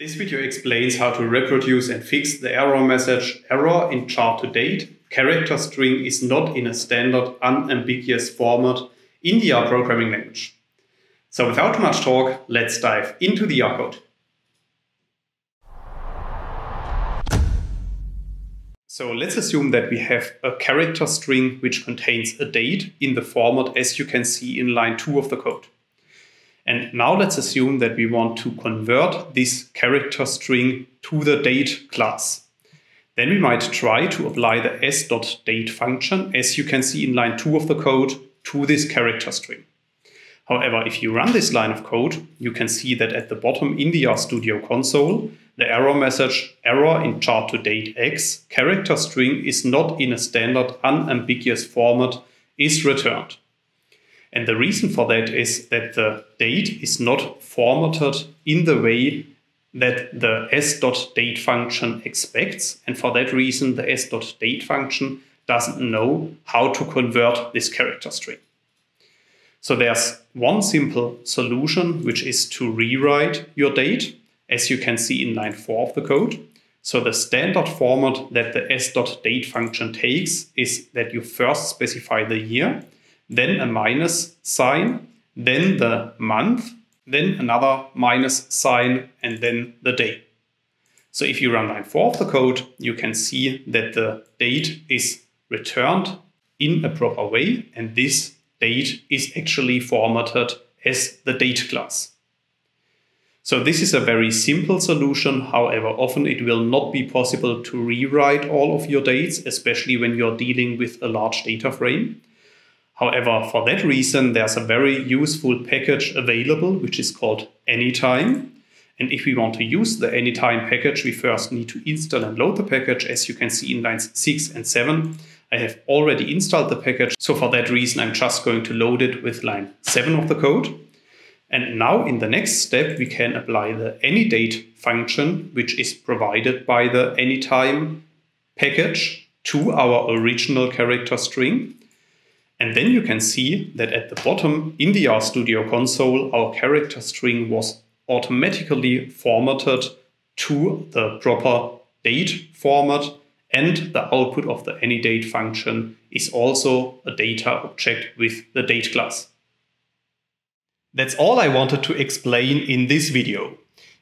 This video explains how to reproduce and fix the error message error in charToDate. Character string is not in a standard unambiguous format in the R programming language. So without much talk, let's dive into the R code. So let's assume that we have a character string which contains a date in the format as you can see in line 2 of the code. And now let's assume that we want to convert this character string to the date class. Then we might try to apply the as.Date function, as you can see in line 2 of the code, to this character string. However, if you run this line of code, you can see that at the bottom in the RStudio console, the error message error in charToDate x character string is not in a standard unambiguous format is returned. And the reason for that is that the date is not formatted in the way that the as.Date function expects. And for that reason, the as.Date function doesn't know how to convert this character string. So there's one simple solution, which is to rewrite your date, as you can see in line 4 of the code. So the standard format that the as.Date function takes is that you first specify the year, then a minus sign, then the month, then another minus sign, and then the day. So if you run line 4 of the code, you can see that the date is returned in a proper way, and this date is actually formatted as the date class. So this is a very simple solution. However, often it will not be possible to rewrite all of your dates, especially when you're dealing with a large data frame. However, for that reason, there's a very useful package available, which is called Anytime. And if we want to use the Anytime package, we first need to install and load the package, as you can see in lines 6 and 7. I have already installed the package, so for that reason, I'm just going to load it with line 7 of the code. And now in the next step, we can apply the AnyDate function, which is provided by the Anytime package to our original character string. And then you can see that at the bottom in the RStudio console, our character string was automatically formatted to the proper date format and the output of the AnyDate function is also a data object with the date class. That's all I wanted to explain in this video.